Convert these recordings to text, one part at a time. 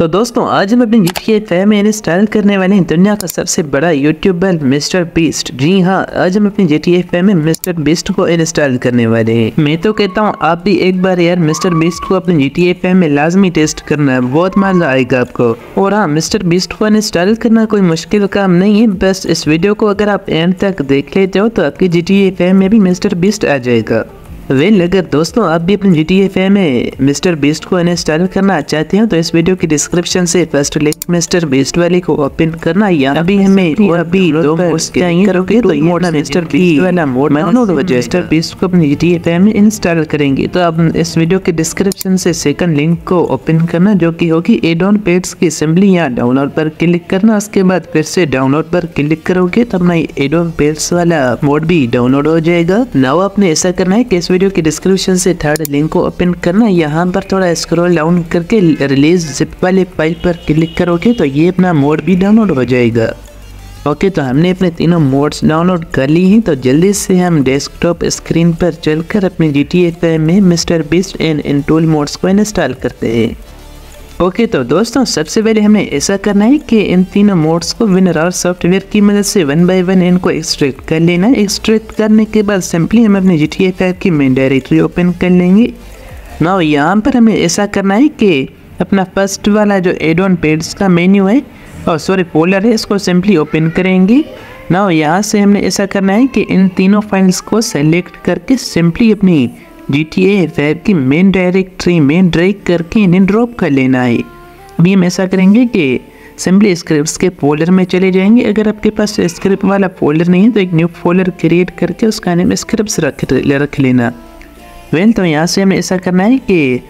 तो दोस्तों, आज हम अपनी जी टी फैम इंस्टॉल करने वाले हैं दुनिया का सबसे बड़ा यूट्यूबर मिस्टर बीस्ट जी हाँ आज हम अपनी जी टी फैम में मिस्टर बीस्ट को इंस्टॉल करने वाले हैं। मैं तो कहता हूँ, आप भी एक बार यार मिस्टर बीस्ट को अपनी जी टी फैम में लाजमी टेस्ट करना है बहुत मज़ा आएगा आपको। और हाँ मिस्टर बीस्ट को इंस्टॉल करना कोई मुश्किल काम नहीं है, बस इस वीडियो को अगर आप एंड तक देख लेते हो तो आपकी जी टी फैम में भी मिस्टर बीस्ट आ जाएगा। वेल अगर दोस्तों आप भी अपने जी टी एफ़ में मिस्टर बीस्ट को इंस्टॉल करना चाहते हैं तो इस वीडियो की डिस्क्रिप्शन से फ़र्स्ट लिंक मिस्टर बीस्ट वाले को ओपन करना या अभी हमें और अभी दो करोगे तो ये मिस्टर बीस्ट वाला मोड तो मिस्टर बीस्ट को अपने जी टी एफ़ में इंस्टॉल करेंगे तो आप इस वीडियो के डिस्क्रिप्शन से सेकंड लिंक को ओपन करना जो कि होगी एडोन पेड्स की असेंबली या डाउनलोड पर क्लिक करना उसके बाद फिर से डाउनलोड पर क्लिक करोगे तो अपना एडोन पेड्स वाला मोड भी डाउनलोड हो जाएगा। नाउ आपने ऐसा करना है कि इस वीडियो के डिस्क्रिप्शन से थर्ड लिंक को ओपन करना। यहाँ पर थोड़ा स्क्रॉल डाउन करके रिलीज़ जिप वाले फ़ाइल पर क्लिक करोगे तो ये अपना मोड भी डाउनलोड हो जाएगा। ओके तो हमने अपने तीनों मोड्स डाउनलोड कर ली हैं। तो जल्दी से हम डेस्कटॉप स्क्रीन पर चलकर अपने जी टी में Mister Beast and tool mods को इंस्टॉल करते हैं। ओके तो दोस्तों, सबसे पहले हमें ऐसा करना है कि इन तीनों मोड्स को विनर सॉफ्टवेयर की मदद से वन बाय वन इनको एक्सट्रैक्ट कर लेना है। एक्सट्रैक्ट करने के बाद सिंपली हम अपने जी टी की मेन डायरेक्टरी ओपन कर लेंगे। ना यहाँ पर हमें ऐसा करना है कि अपना फ़र्स्ट वाला जो एडोन पेड्स का मेन्यू है, और सॉरी फोल्डर है, इसको सिंपली ओपन करेंगे। ना यहाँ से हमने ऐसा करना है कि इन तीनों फाइल्स को सेलेक्ट करके सिंपली अपनी जी टी ए की मेन डायरेक्टरी मेन ड्राइव करके इन्हें ड्रॉप कर लेना है। अभी हम ऐसा करेंगे कि सिंपली स्क्रिप्ट के फोल्डर में चले जाएँगे। अगर आपके पास स्क्रिप्ट वाला फोल्डर नहीं है तो एक न्यू फोल्डर क्रिएट करके उसका नेम स्क्रिप्ट रख रख लेना। वेल तो यहाँ से हमें ऐसा करना है कि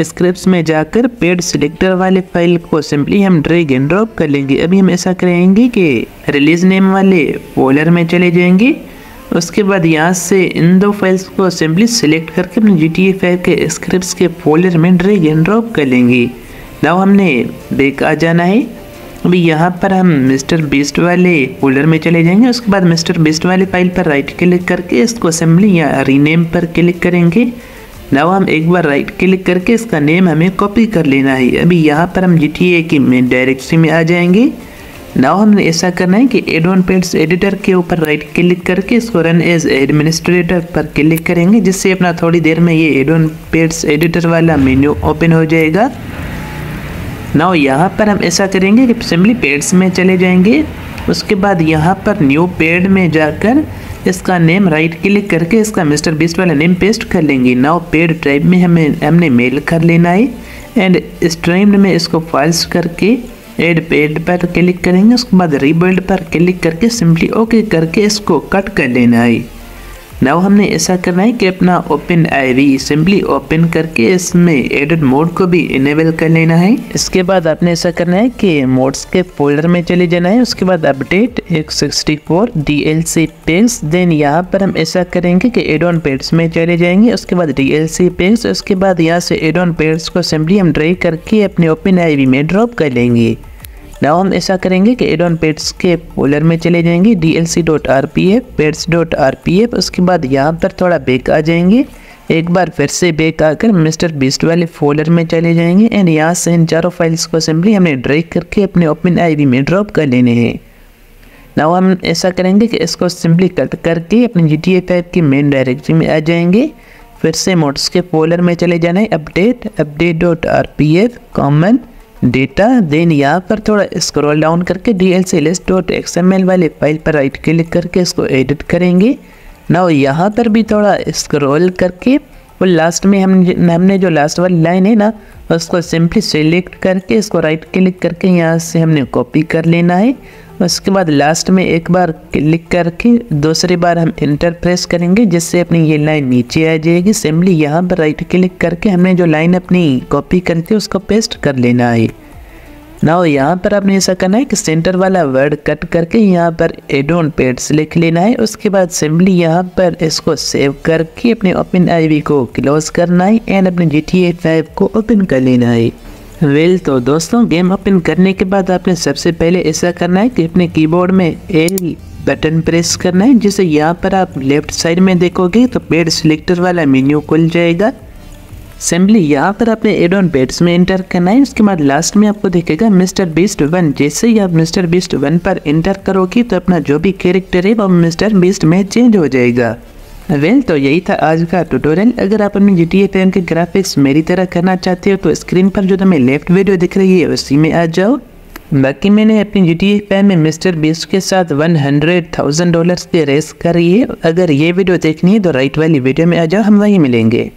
स्क्रिप्ट में जाकर पेड सिलेक्टर वाले फ़ाइल को सिंपली हम ड्रैग एंड ड्रॉप कर लेंगे। अभी हम ऐसा करेंगे कि रिलीज़ नेम वाले फोल्डर में चले जाएँगे। उसके बाद यहाँ से इन दो फाइल्स को सिंपली सिलेक्ट करके अपने जी टी के स्क्रिप्ट के फोल्डर में ड्रैग एंड ड्रॉप कर लेंगे नाउ हमने बैक आ जाना है। अभी यहाँ पर हम मिस्टर बिस्ट वाले फोल्डर में चले जाएँगे। उसके बाद मिस्टर बिस्ट वाले फ़ाइल पर राइट क्लिक करके इसको असेंबली या रीनेम पर क्लिक करेंगे। नाउ हम एक बार राइट क्लिक करके इसका नेम हमें कॉपी कर लेना है। अभी यहाँ पर हम जी की मेन डायरेक्टरी में आ जाएँगे। नाउ हमने ऐसा करना है कि एडोन पेड्स एडिटर के ऊपर राइट क्लिक करके इसको रन एज एडमिनिस्ट्रेटर पर क्लिक करेंगे, जिससे अपना थोड़ी देर में ये एडोन पेड्स एडिटर वाला मेन्यू ओपन हो जाएगा। नाउ यहाँ पर हम ऐसा करेंगे कि सिंपली पेड्स में चले जाएँगे। उसके बाद यहाँ पर न्यू पेड में जाकर इसका नेम राइट क्लिक करके इसका मिस्टर बिस्ट वाला नेम पेस्ट कर लेंगे। नाउ पेड टाइप में हमें, हमने मेल कर लेना है। एंड स्ट्रीम्ड में इसको फाइल्स करके एड पेड पर क्लिक करेंगे, उसके बाद रीबिल्ड पर क्लिक करके सिंपली ओके करके इसको कट कर लेना है। नाउ हमने ऐसा करना है कि अपना ओपन आई सिंपली ओपन करके इसमें एडिट मोड को भी इनेबल कर लेना है। इसके बाद आपने ऐसा करना है कि मोड्स के फोल्डर में चले जाना है, उसके बाद अपडेट एक sixty four D L C page then यहाँ पर हम ऐसा करेंगे कि एडोन पेड्स में चले जाएँगे, उसके बाद डी एल सी पेज उसके बाद यहाँ से एडोन पेड्स को सिंपली हम ड्राई करके अपने ओपन आईवी में ड्रॉप कर लेंगे। नाउ हम ऐसा करेंगे कि एड ऑन के फोल्डर में चले जाएँगे D L C dot R P F peds dot R P F उसके बाद यहाँ पर थोड़ा बेक आ जाएँगे। एक बार फिर से बेक आकर मिस्टर बिस्ट वाले फोल्डर में चले जाएँगे एंड यहाँ से इन चारों फाइल्स को सिंपली हमने ड्रैग करके अपने ओपन आईडी में ड्रॉप कर लेने हैं। नाउ हम ऐसा करेंगे कि इसको सिंपली कट करके अपने जी टी ए की मेन डायरेक्टरी में आ जाएँगे। फिर से मोड्स के फोल्डर में चले जाना है update update dot R P F common data then यहाँ पर थोड़ा स्क्रॉल डाउन करके D L C list dot X M L वाले फ़ाइल पर राइट क्लिक करके इसको एडिट करेंगे। ना यहाँ पर भी थोड़ा स्क्रॉल करके, वो लास्ट में हम हमने जो लास्ट वाली लाइन है ना, उसको सिंपली सेलेक्ट करके इसको राइट क्लिक करके यहाँ से हमने कॉपी कर लेना है। उसके बाद लास्ट में एक बार क्लिक करके दूसरी बार हम इंटर प्रेस करेंगे, जिससे अपनी ये लाइन नीचे आ जाएगी। सिंपली यहाँ पर राइट क्लिक करके हमने जो लाइन अपनी कॉपी करती है उसको पेस्ट कर लेना है। ना यहाँ पर आपने ऐसा करना है कि सेंटर वाला वर्ड कट करके यहाँ पर एडोन पेड्स लिख लेना है। उसके बाद सिंपली यहाँ पर इसको सेव करके अपने ओपन आईवी को क्लोज करना है एंड अपने जी टी को ओपन कर लेना है। वेल तो दोस्तों गेम ओपन करने के बाद आपने सबसे पहले ऐसा करना है कि अपने कीबोर्ड में एल बटन प्रेस करना है, जिसे यहाँ पर आप लेफ़्ट साइड में देखोगे तो पेड सिलेक्टर वाला मेन्यू खुल जाएगा। सिंपली यहाँ पर अपने एडोन बेड्स में इंटर करना है। उसके बाद लास्ट में आपको दिखेगा मिस्टर बीस्ट वन जैसे ही आप मिस्टर बीस्ट वन पर इंटर करोगे तो अपना जो भी कैरेक्टर है, वो मिस्टर बीस्ट में चेंज हो जाएगा। वेल तो यही था आज का ट्यूटोरियल अगर आप अपने जी टी ए के ग्राफिक्स मेरी तरह करना चाहते हो तो स्क्रीन पर जो तुम्हें लेफ़्ट वीडियो दिख रही है, उसी में आ जाओ। बाकी मैंने अपनी जी टी पैन में मिस्टर बीस के साथ वन हंड्रेड थाउज़ेंड डॉलर की रेस करी है। अगर ये वीडियो देखनी है तो राइट वाली वीडियो में आ जाओ, हम वहीं मिलेंगे।